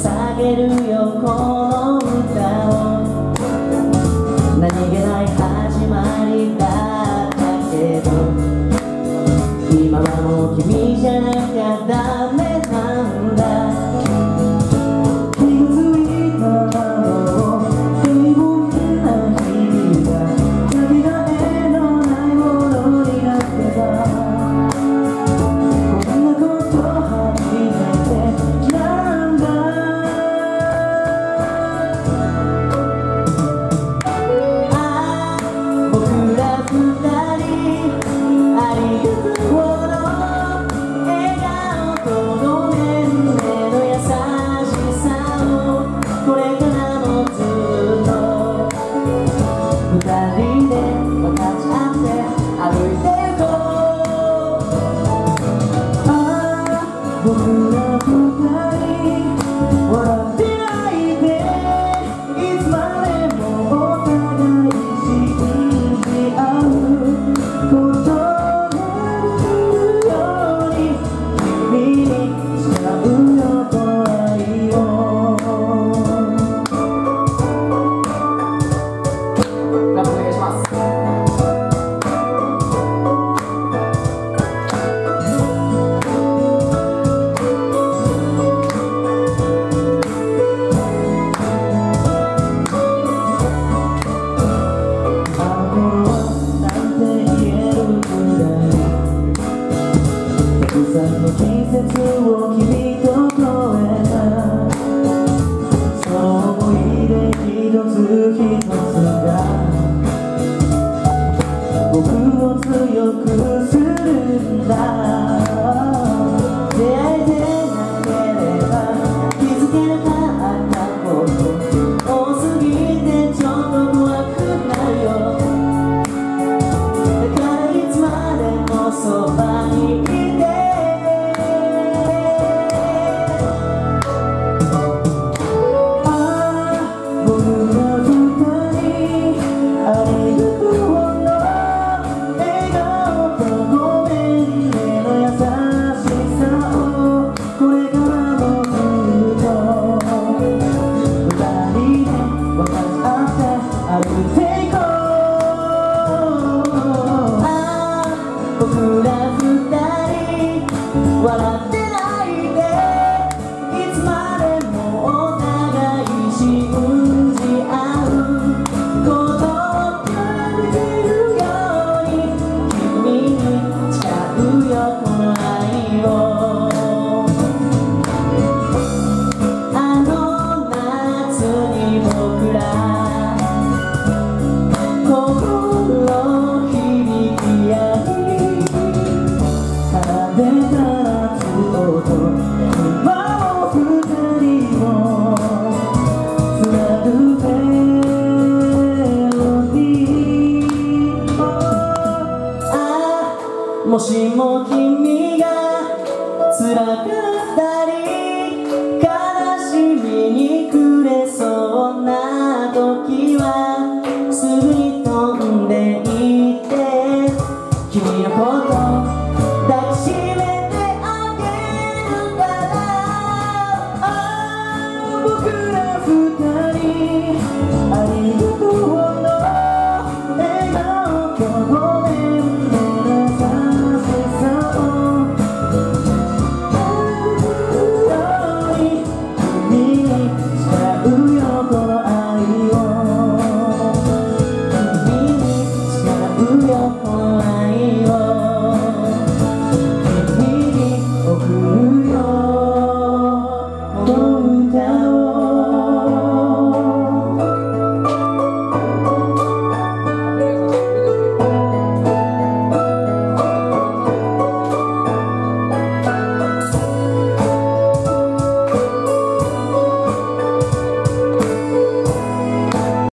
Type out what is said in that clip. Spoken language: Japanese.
捧げるよこの歌を。何気ない始まりだったけど。今はもう君 Vou Who's in love? What I'm